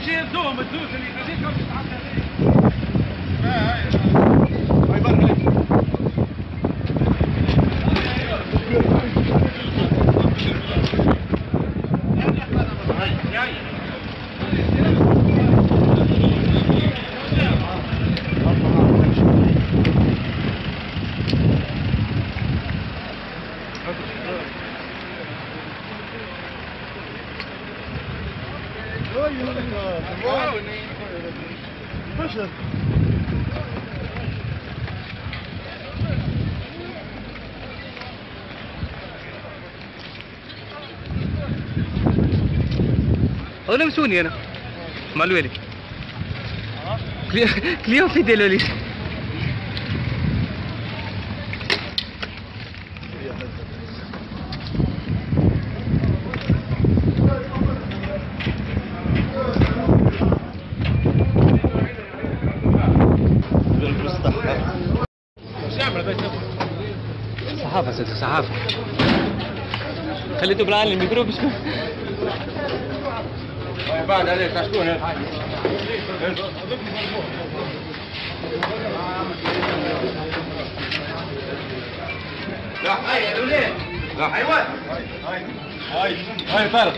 مشي الزوم الزوز اللي خليك أنا مسوني أنا. مع الوالي كليو كليو فيديل صحافة ست صحافة خليته بالعالم الميكرو بس بعد عليك شكون لا هاي يا ولاد لا حيوان هاي هاي فارغ